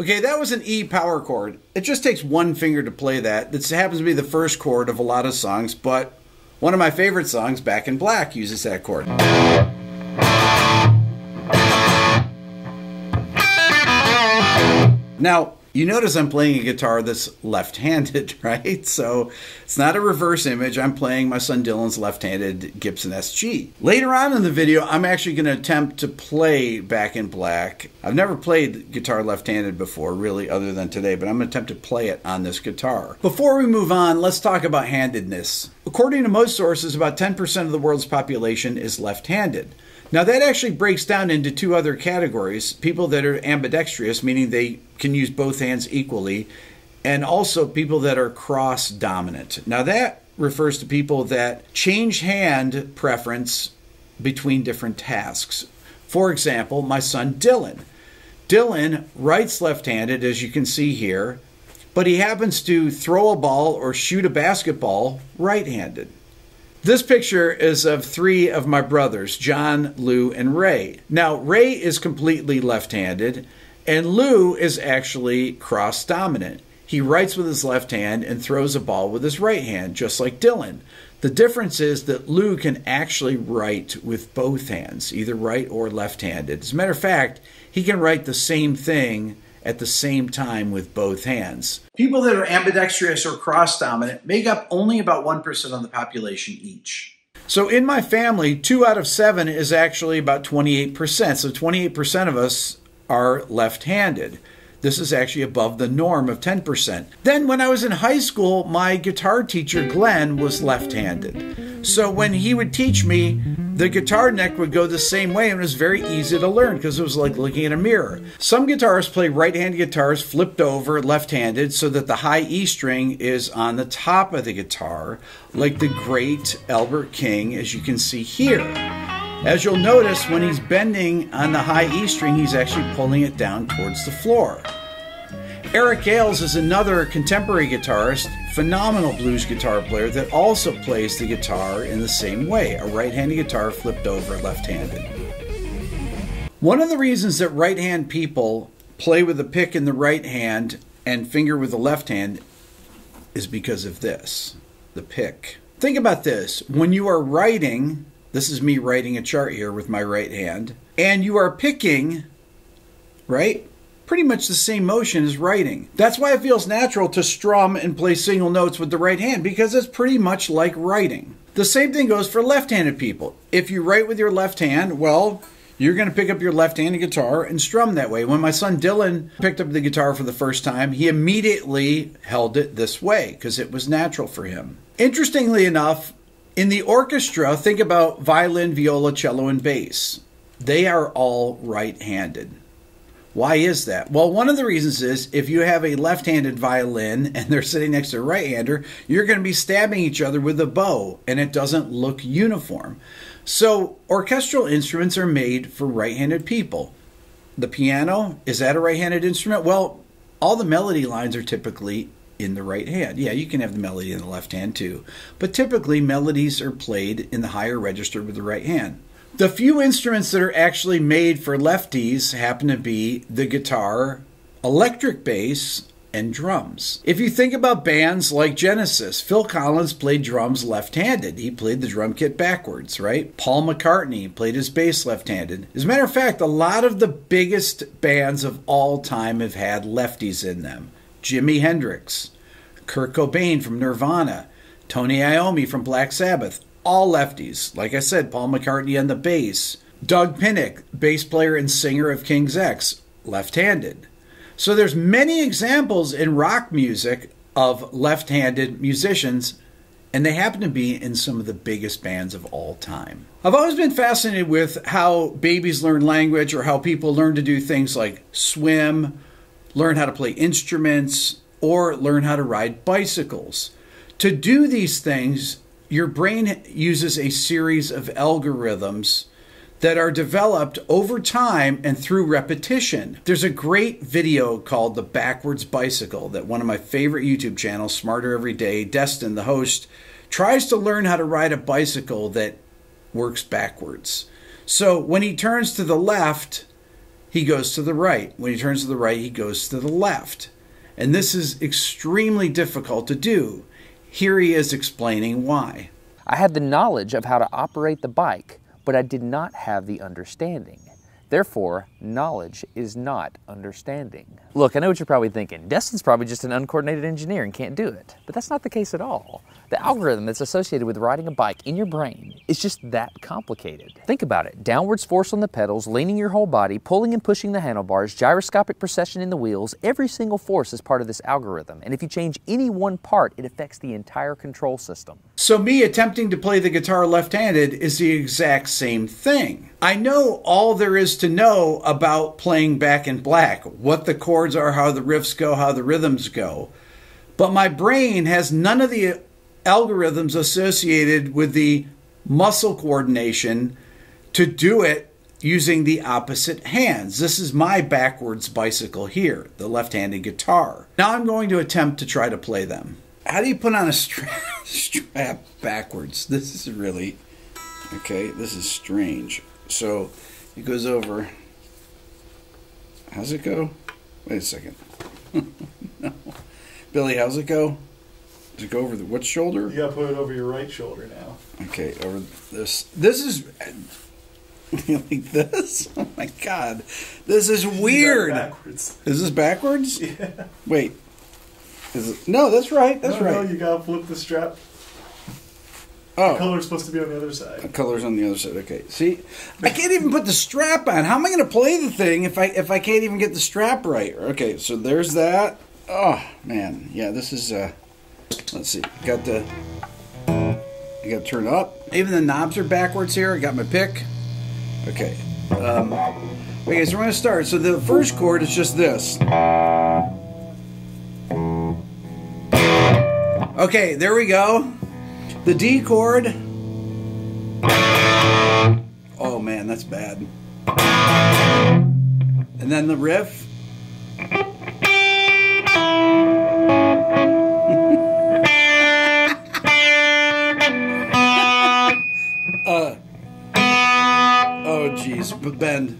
Okay, that was an E power chord. It just takes one finger to play that. This happens to be the first chord of a lot of songs, but one of my favorite songs, Back in Black, uses that chord. Now, you notice I'm playing a guitar that's left-handed, right? So it's not a reverse image. I'm playing my son Dylan's left-handed Gibson SG. Later on in the video, I'm actually going to attempt to play Back in Black. I've never played guitar left-handed before, really, other than today, but I'm going to attempt to play it on this guitar. Before we move on, let's talk about handedness. According to most sources, about 10% of the world's population is left-handed. Now, that actually breaks down into two other categories people that are ambidextrous, meaning they can use both hands equally, and also people that are cross dominant. Now, that refers to people that change hand preference between different tasks. For example, my son Dylan. Dylan writes left handed, as you can see here, but he happens to throw a ball or shoot a basketball right handed. This picture is of three of my brothers, John, Lou, and Ray. Now, Ray is completely left handed, and Lou is actually cross dominant. He writes with his left hand and throws a ball with his right hand, just like Dylan. The difference is that Lou can actually write with both hands, either right or left handed. As a matter of fact, he can write the same thing at the same time with both hands. People that are ambidextrous or cross dominant make up only about 1% of the population each. So in my family, two out of seven is actually about 28%. So 28% of us are left handed. This is actually above the norm of 10%. Then, when I was in high school, my guitar teacher, Glenn, was left handed. So, when he would teach me, the guitar neck would go the same way and it was very easy to learn because it was like looking in a mirror. Some guitarists play right handed guitars flipped over left handed so that the high E string is on the top of the guitar, like the great Albert King, as you can see here. As you'll notice, when he's bending on the high E string, he's actually pulling it down towards the floor. Eric Gales is another contemporary guitarist, phenomenal blues guitar player that also plays the guitar in the same way a right handed guitar flipped over left handed. One of the reasons that right hand people play with the pick in the right hand and finger with the left hand is because of this the pick. Think about this when you are writing, this is me writing a chart here with my right hand. And you are picking, right? Pretty much the same motion as writing. That's why it feels natural to strum and play single notes with the right hand because it's pretty much like writing. The same thing goes for left handed people. If you write with your left hand, well, you're going to pick up your left handed guitar and strum that way. When my son Dylan picked up the guitar for the first time, he immediately held it this way because it was natural for him. Interestingly enough, in the orchestra, think about violin, viola, cello, and bass. They are all right handed. Why is that? Well, one of the reasons is if you have a left handed violin and they're sitting next to a right hander, you're going to be stabbing each other with a bow and it doesn't look uniform. So, orchestral instruments are made for right handed people. The piano, is that a right handed instrument? Well, all the melody lines are typically in the right hand. Yeah, you can have the melody in the left hand too, but typically melodies are played in the higher register with the right hand. The few instruments that are actually made for lefties happen to be the guitar, electric bass, and drums. If you think about bands like Genesis, Phil Collins played drums left handed. He played the drum kit backwards, right? Paul McCartney played his bass left handed. As a matter of fact, a lot of the biggest bands of all time have had lefties in them. Jimi Hendrix, Kurt Cobain from Nirvana, Tony Iommi from Black Sabbath, all lefties. Like I said, Paul McCartney on the bass. Doug Pinnick, bass player and singer of King's X, left-handed. So there's many examples in rock music of left-handed musicians and they happen to be in some of the biggest bands of all time. I've always been fascinated with how babies learn language or how people learn to do things like swim, learn how to play instruments, or learn how to ride bicycles. To do these things, your brain uses a series of algorithms that are developed over time and through repetition. There's a great video called The Backwards Bicycle that one of my favorite YouTube channels, Smarter Every Day, Destin, the host, tries to learn how to ride a bicycle that works backwards. So when he turns to the left, he goes to the right. When he turns to the right, he goes to the left. And this is extremely difficult to do. Here he is explaining why. I had the knowledge of how to operate the bike, but I did not have the understanding. Therefore, knowledge is not understanding. Look, I know what you're probably thinking. Destin's probably just an uncoordinated engineer and can't do it. But that's not the case at all. The algorithm that's associated with riding a bike in your brain is just that complicated. Think about it. Downwards force on the pedals, leaning your whole body, pulling and pushing the handlebars, gyroscopic precession in the wheels, every single force is part of this algorithm. And if you change any one part, it affects the entire control system. So me attempting to play the guitar left-handed is the exact same thing. I know all there is to know about playing back in black, what the chords are, how the riffs go, how the rhythms go. But my brain has none of the algorithms associated with the muscle coordination to do it using the opposite hands. This is my backwards bicycle here, the left handed guitar. Now I'm going to attempt to try to play them. How do you put on a strap, strap backwards? This is really, okay, this is strange. So it goes over. How's it go? Wait a second. no. Billy, how's it go? Does it go over the what shoulder? You gotta put it over your right shoulder now. Okay, over this. This is like this. Oh my god, this is weird. Backwards. Is this backwards? Yeah. Wait. Is it? No, that's right. That's no, right. No, you gotta flip the strap. oh, The color's supposed to be on the other side. the color's on the other side. Okay. See, I can't even put the strap on. How am I going to play the thing if I if I can't even get the strap right? Okay, so there's that. Oh man, yeah. This is. uh Let's see. Got the. I got to turn up. Even the knobs are backwards here. I got my pick. Okay. Um, okay, so we're going to start. So the first chord is just this. Okay, there we go. The D chord. Oh man, that's bad. And then the riff. uh, oh jeez, bend.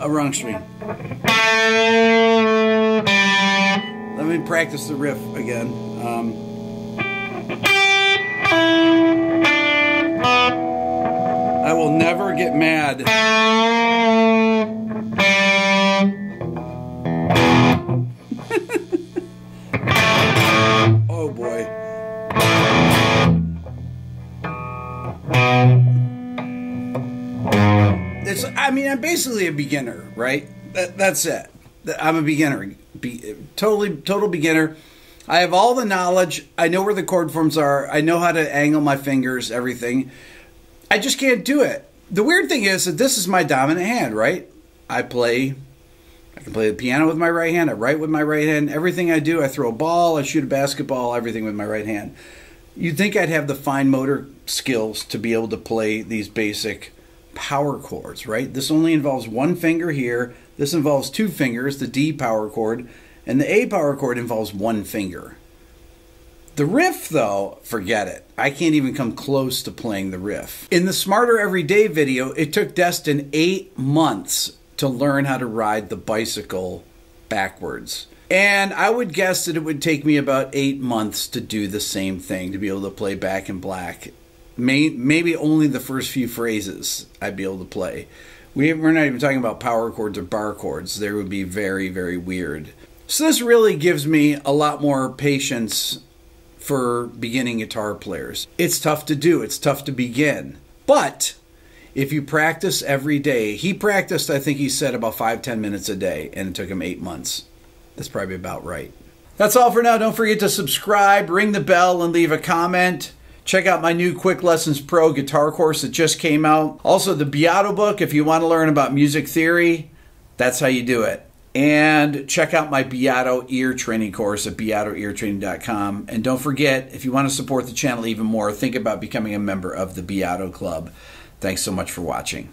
A wrong string. Let me practice the riff again. Um, I will never get mad. oh boy. It's I mean I'm basically a beginner, right? That, that's it. I'm a beginner. Be, totally total beginner. I have all the knowledge. I know where the chord forms are. I know how to angle my fingers, everything. I just can't do it. The weird thing is that this is my dominant hand, right? I play I can play the piano with my right hand, I write with my right hand. Everything I do, I throw a ball, I shoot a basketball, everything with my right hand. You'd think I'd have the fine motor skills to be able to play these basic power chords, right? This only involves one finger here. This involves two fingers, the D power chord, and the A power chord involves one finger. The riff, though, forget it. I can't even come close to playing the riff. In the Smarter Every Day video, it took Destin eight months to learn how to ride the bicycle backwards. And I would guess that it would take me about eight months to do the same thing, to be able to play back in black. May, maybe only the first few phrases I'd be able to play. We, we're not even talking about power chords or bar chords. They would be very, very weird. So this really gives me a lot more patience for beginning guitar players. It's tough to do, it's tough to begin. But if you practice every day, he practiced, I think he said, about five, ten minutes a day, and it took him eight months. That's probably about right. That's all for now. Don't forget to subscribe, ring the bell, and leave a comment. Check out my new Quick Lessons Pro guitar course that just came out. Also, the Beato book if you want to learn about music theory. That's how you do it. And check out my Beato ear training course at beatoeartraining.com. And don't forget, if you want to support the channel even more, think about becoming a member of the Beato Club. Thanks so much for watching.